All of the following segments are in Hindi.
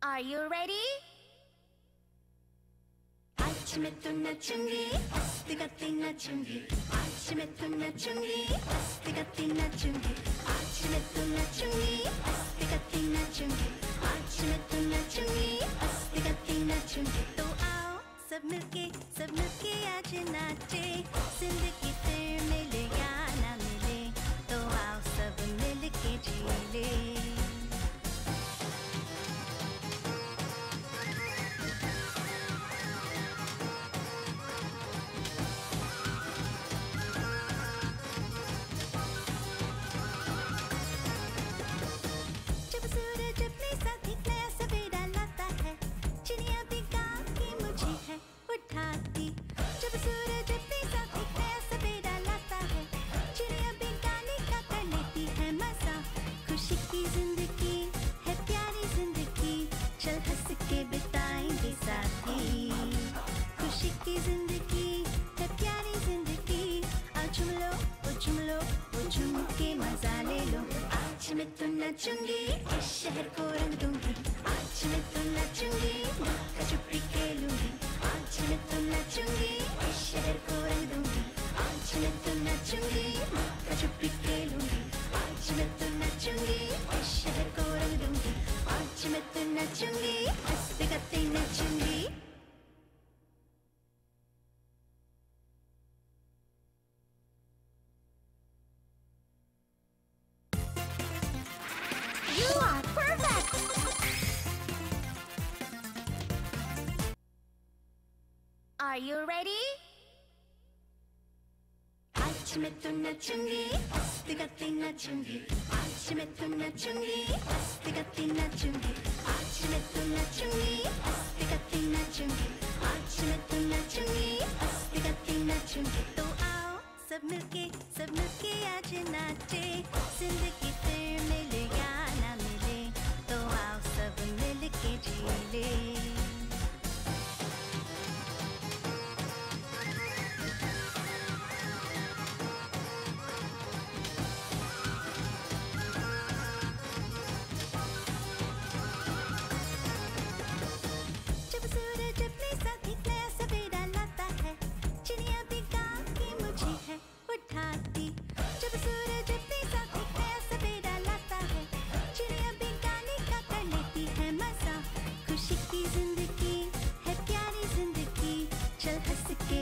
Are you ready? 아침에 또 낮춘기 아스트 같은 낮춘기 아침에 또 낮춘기 아스트 같은 낮춘기 아침에 또 낮춘기 아스트 같은 낮춘기 아침에 또 낮춘기 아스트 같은 낮춘기 또 아우 섭 늦게 섭 늦게 아주 낮지 샌드기 नाचूँगी इस शहर को रंग दूँगी आज मैं तो नाचूँगी। Are you ready? 아침에 또 나춘기 아스트 같은 나춘기 아침에 또 나춘기 아스트 같은 나춘기 아침에 또 나춘기 아스트 같은 나춘기 아침에 또 나춘기 아스트 같은 나춘기 तो आओ सब मिलके सब मिलके आज नाचे जिंदगी फिर मिले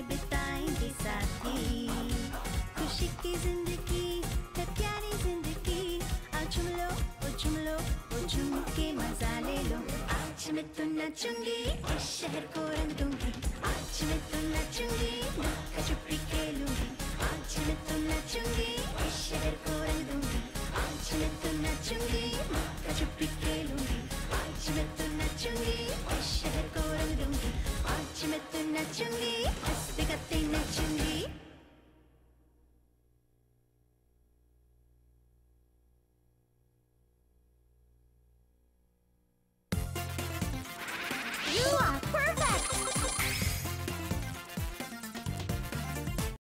बिताएँगे साथी। खुशी की ज़िंदगी है प्यारी ज़िंदगी। आज चुम लो ओ चुम लो ओ चुम के मज़ा ले लो। आज मैं तो नचूँगी इस शहर को रंग